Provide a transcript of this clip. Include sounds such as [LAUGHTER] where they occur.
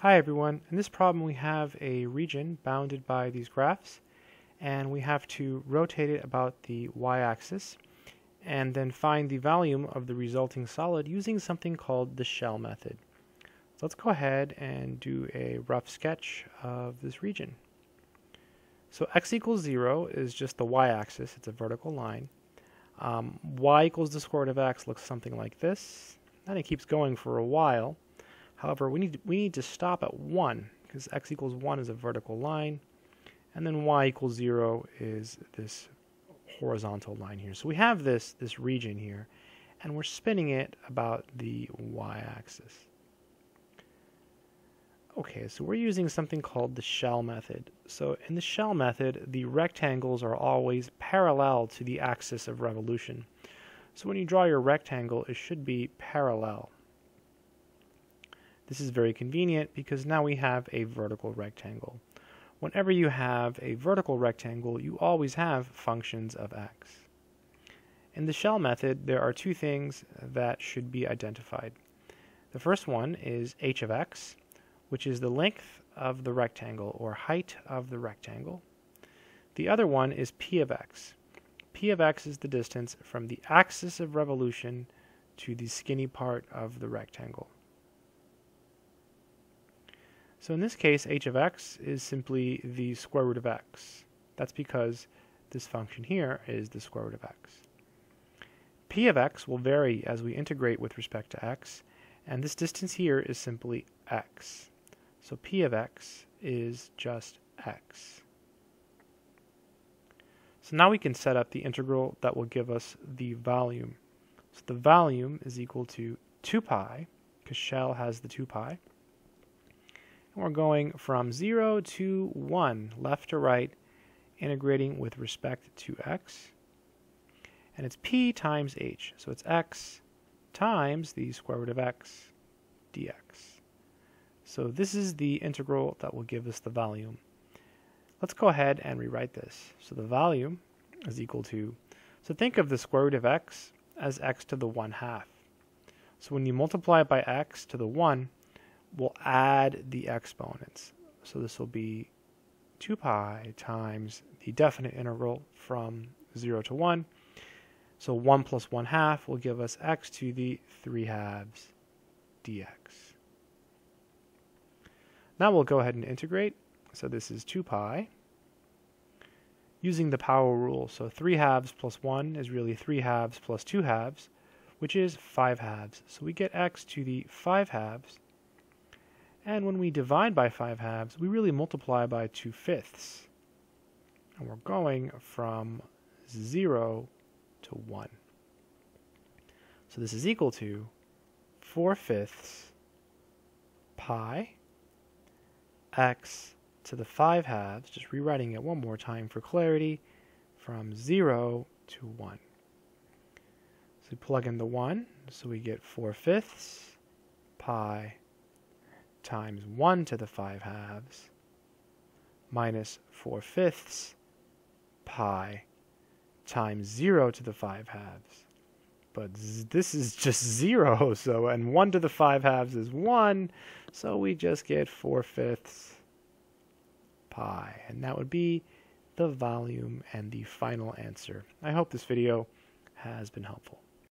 Hi everyone. In this problem we have a region bounded by these graphs and we have to rotate it about the y-axis and then find the volume of the resulting solid using something called the shell method. So let's go ahead and do a rough sketch of this region. So x equals 0 is just the y-axis, it's a vertical line. Um, y equals the square root of x looks something like this. Then it keeps going for a while However, we need to, we need to stop at 1 because x equals 1 is a vertical line and then y equals 0 is this horizontal line here. So we have this this region here and we're spinning it about the y-axis. Okay, so we're using something called the shell method. So in the shell method, the rectangles are always parallel to the axis of revolution. So when you draw your rectangle, it should be parallel. This is very convenient because now we have a vertical rectangle. Whenever you have a vertical rectangle, you always have functions of x. In the shell method, there are two things that should be identified. The first one is h of x, which is the length of the rectangle or height of the rectangle. The other one is p of x. p of x is the distance from the axis of revolution to the skinny part of the rectangle. So in this case, h of x is simply the square root of x. That's because this function here is the square root of x. p of x will vary as we integrate with respect to x, and this distance here is simply x. So p of x is just x. So now we can set up the integral that will give us the volume. So the volume is equal to 2 pi, because shell has the 2 pi, we're going from 0 to 1, left to right, integrating with respect to x. And it's p times h. So it's x times the square root of x dx. So this is the integral that will give us the volume. Let's go ahead and rewrite this. So the volume is equal to, so think of the square root of x as x to the 1 half. So when you multiply it by x to the 1, we'll add the exponents. So this will be 2 pi times the definite integral from 0 to 1. So 1 plus 1 half will give us x to the 3 halves dx. Now we'll go ahead and integrate. So this is 2 pi using the power rule. So 3 halves plus 1 is really 3 halves plus 2 halves, which is 5 halves. So we get x to the 5 halves and when we divide by 5 halves, we really multiply by 2 fifths. And we're going from 0 to 1. So this is equal to 4 fifths pi x to the 5 halves, just rewriting it one more time for clarity, from 0 to 1. So we plug in the 1, so we get 4 fifths pi times 1 to the 5 halves minus 4 fifths pi times 0 to the 5 halves. But this is just [LAUGHS] 0, so, and 1 to the 5 halves is 1, so we just get 4 fifths pi. And that would be the volume and the final answer. I hope this video has been helpful.